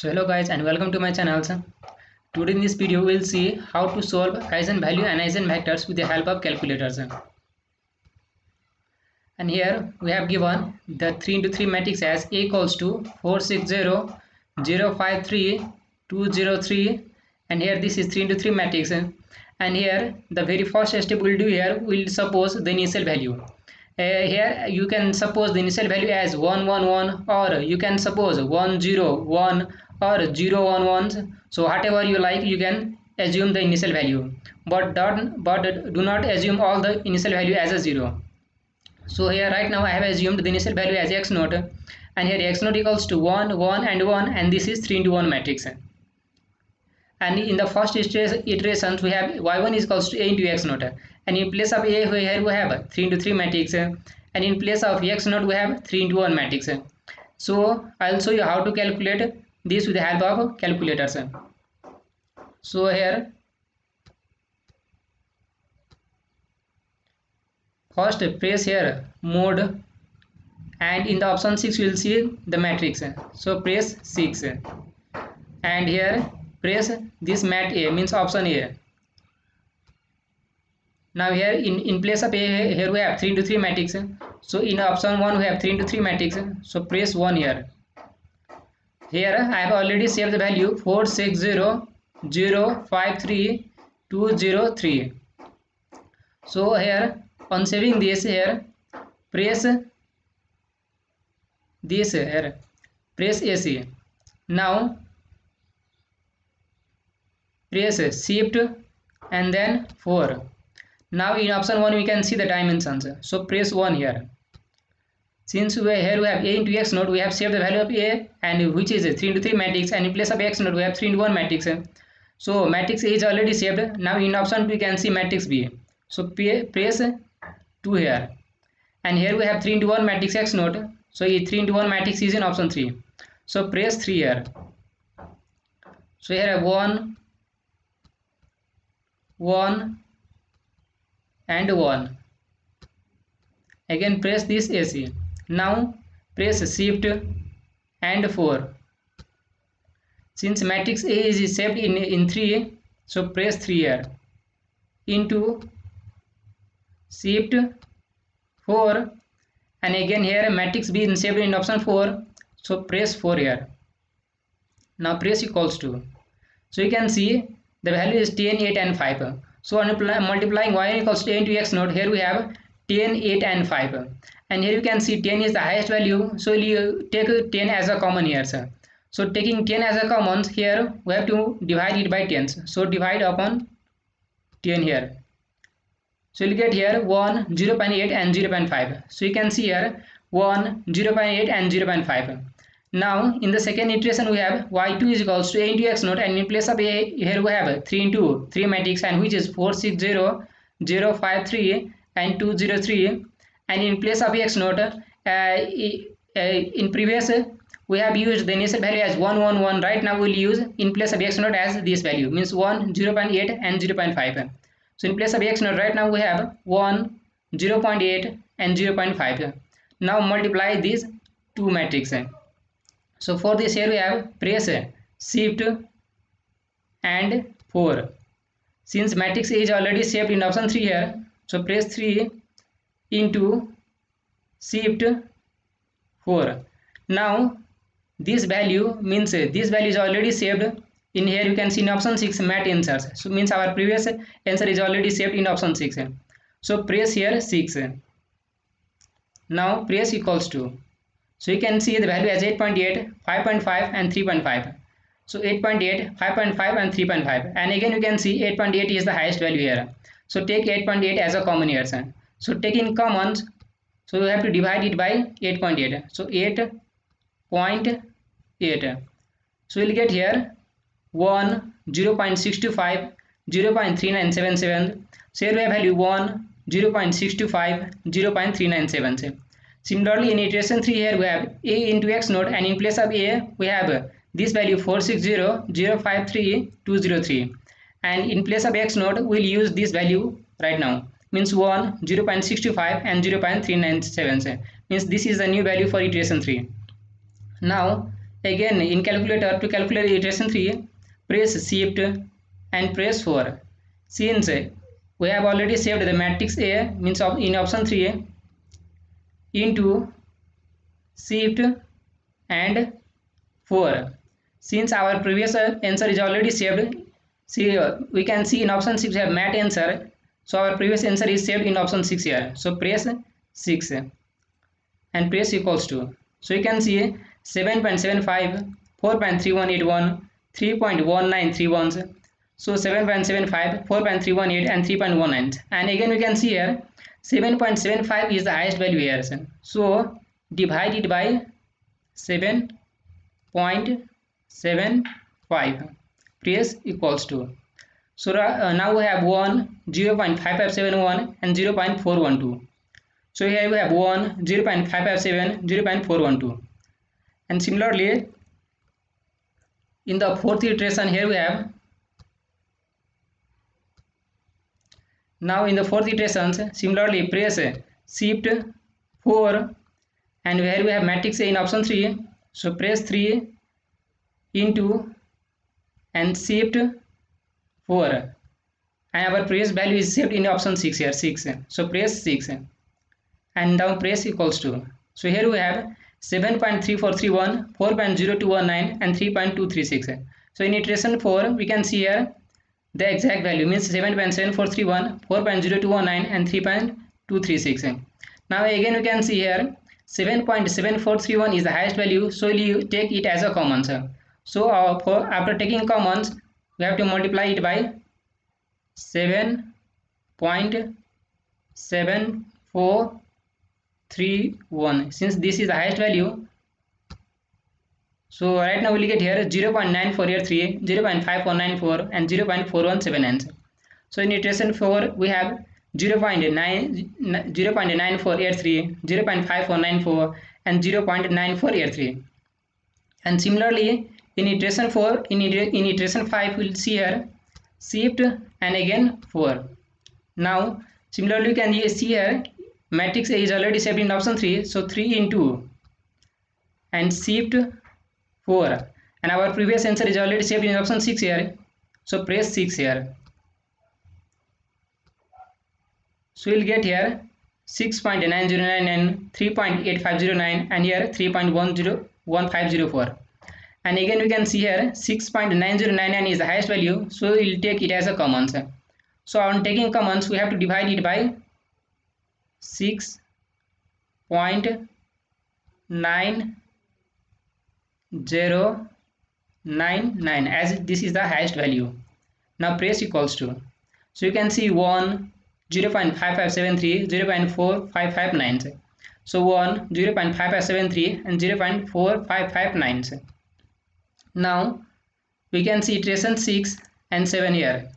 So hello guys and welcome to my channel. Today in this video we will see how to solve eigenvalue and eigenvectors with the help of calculators. And here we have given the 3 into 3 matrix as A equals to 460 053 203 and here this is 3 into 3 matrix and here the very first step we'll do here we'll suppose the initial value uh, here you can suppose the initial value as 111 or you can suppose 101 or 011 so whatever you like you can assume the initial value. But don't but do not assume all the initial value as a zero. So here right now i have assumed the initial value as x naught. And here x naught equals to 1 1 and 1 and this is 3 into 1 matrix. And in the first iterations we have y1 is equals to a into x naught. And in place of a here we have 3 into 3 matrix. And in place of x naught we have 3 into 1 matrix. So i'll show you how to calculate this with the help of calculators so here first press here mode and in the option 6 you will see the matrix so press 6 and here press this mat a means option a now here in in place of a here we have 3 into 3 matrix so in option 1 we have 3 into 3 matrix so press 1 here here i have already saved the value 460053 so here on saving this here press this here. Press ac now press shift and then 4 now in option 1 we can see the dimensions. So press 1 here since we here we have a into x naught we have saved the value of a and which is a 3 into 3 matrix and in place of x naught we have 3 into 1 matrix. So matrix a is already saved now in option 2 we can see matrix b. So press 2 here. And here we have 3 into 1 matrix x naught so a 3 into 1 matrix is in option 3 so press 3 here. So here I have 1 1 and 1 again press this AC now press shift and 4 since matrix A is saved in, in 3 so press 3 here. Into shift 4 and again here matrix B is saved in option 4 so press 4 here. Now press equals to so you can see the value is 10 8 and 5 so multiplying y equals to 10 into x naught. Here we have 10 8 and 5 and here you can see 10 is the highest value. So you take 10 as a common here sir. So taking 10 as a common here we have to divide it by 10 so divide upon 10 here. So you'll get here 1 0 0.8 and 0 0.5 so you can see here 1 0 0.8 and 0 0.5 now in the second iteration we have y2 is equals to a into x naught and in place of a here we have 3 into 3 matrix and which is 460 0 5 3 and 203 and in place of x naught uh, uh, in previous we have used the initial value as 111 right now we'll use in place of x naught as this value means 1 0 0.8 and 0 0.5 so in place of x naught right now we have 1 0 0.8 and 0 0.5 now multiply these two matrix so for this here we have press shift and 4 since matrix is already saved in option 3 here so press 3 into shift 4 now this value means this value is already saved. In here you can see in option 6 mat answers. So means our previous answer is already saved in option 6 so press here 6 now press equals to so you can see the value as 8.8 5.5 and 3.5 so 8.8 5.5 and 3.5 and again you can see 8.8 is the highest value here so take 8.8 as a common here son. so taking commons so you have to divide it by 8.8 so 8.8 so we'll get here 1 0 0.625 0 0.3977 so here we have value 1 0 0.625 0 0.397 similarly in iteration 3 here we have a into x naught and in place of a we have this value 460 053 203 and in place of x node we'll use this value right now. Means 1 0 0.65 and 0 0.397 means this is the new value for iteration 3 now again in calculator to calculate iteration 3 press shift and press 4 since we have already saved the matrix a means of in option 3 into shift and 4 since our previous answer is already saved see we can see in option 6 we have mat answer. So our previous answer is saved in option 6 here. So press 6 and press equals to so you can see 7.75 4.3181 3.1931 so 7.75 4.318 and 3.19 and again we can see here 7.75 is the highest value here. So divide it by 7.75 press equals to so uh, now we have 1 0 0.5571 and 0 0.412 so here we have 1 0 0.557 0 0.412 and similarly in the fourth iteration here we have now in the fourth iteration similarly press shift 4 and here we have matrix A in option 3 so press 3 into and shift 4 and our previous value is saved in option 6 here 6 so press 6 and now press equals to so here we have 7.3431 4.0219 and 3.236 so in iteration 4 we can see here the exact value means 7.7431 4.0219 and 3.236 now again we can see here 7.7431 is the highest value. So you take it as a common sir so for after taking commons we have to multiply it by 7.7431 since this is the highest value so right now we'll get here 0 0.9483 0 0.5494 and 0 0.4179 so in iteration 4 we have 0 0.9 0 0.9483 0 0.5494 and 0 0.9483 and similarly in iteration 4 in, in iteration 5 we'll see here shift and again 4 now similarly you can see here matrix A is already saved in option 3 so 3 into and shift 4 and our previous answer is already saved in option 6 here so press 6 here. So we'll get here 6.909 and 3.8509 and here 3.101504 and again we can see here 6.9099 is the highest value so we'll take it as a common so on taking commons we have to divide it by 6.9099 as this is the highest value. Now press equals to. So you can see 1 0 0.5573 0 0.4559 so 1 0 0.5573 and 0 0.4559 now we can see iteration 6 and 7 here.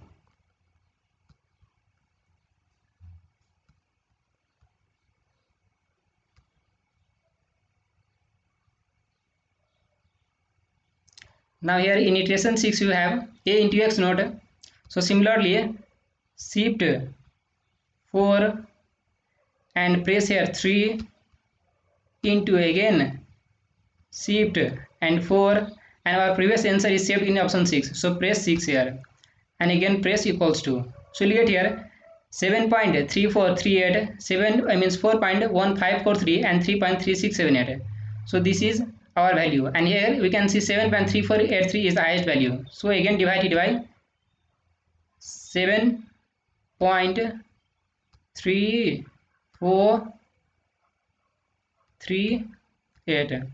Now here in iteration 6 you have a into x node. So similarly shift 4 and press here 3 into again shift and 4 and our previous answer is saved in option 6 so press 6 here. And again press equals to so you get here 7.3438 7 I means 4.1543 and 3.3678 so this is our value. And here we can see 7.3483 is the highest value. So again divide it by 7.3438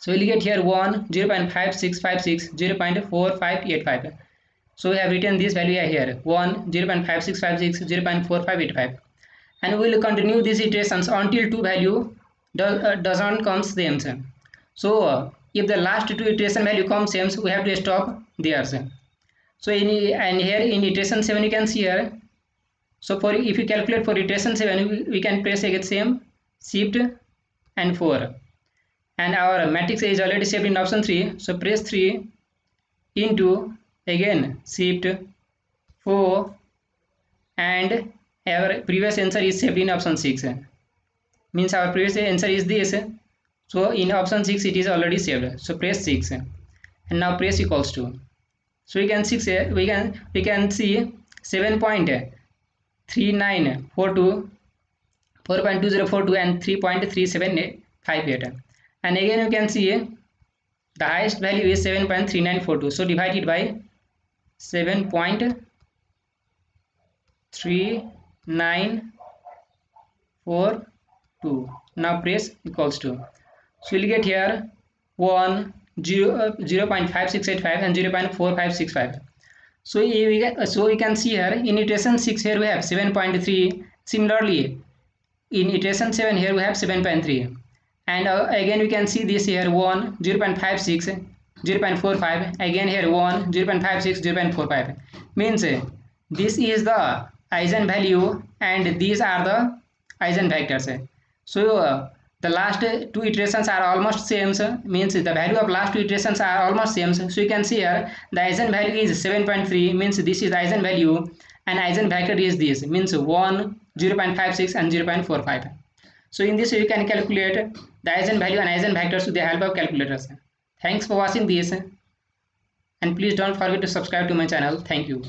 so we'll get here 1, 0 0.5656, 0 0.4585. So we have written this value here 1, 0 0.5656, 0 0.4585. And we will continue these iterations until two value does, uh, does not come same. So uh, if the last two iteration value comes same, we have to stop there. So in and here in iteration 7 you can see here. So for if you calculate for iteration 7 we, we can press again same shift and 4 and our matrix is already saved in option 3 so press 3 into again shift 4 and our previous answer is saved in option 6 means our previous answer is this. So in option 6 it is already saved so press 6 and now press equals to so we can see we can we can see 7.3942 4.2042 and 3.3758 and again you can see the highest value is 7.3942 so divided by 7.3942 now press equals to. So we'll get here 1 0, uh, 0 0.5685 and 0 0.4565 so we get, so we can see here in iteration 6 here we have 7.3 similarly in iteration 7 here we have 7.3 and uh, again we can see this here 1 0 0.56 0 0.45 again here 1 0 0.56 0 0.45 means uh, this is the eigenvalue and these are the eigenvectors so uh, the last two iterations are almost same so means the value of last two iterations are almost same so you can see here the eigenvalue is 7.3 means this is the eigenvalue and eigenvector is this. Means 1 0.56 and 0.45 so in this you can calculate the eigenvalue and eigenvectors with the help of calculators. Thanks for watching this and please don't forget to subscribe to my channel. Thank you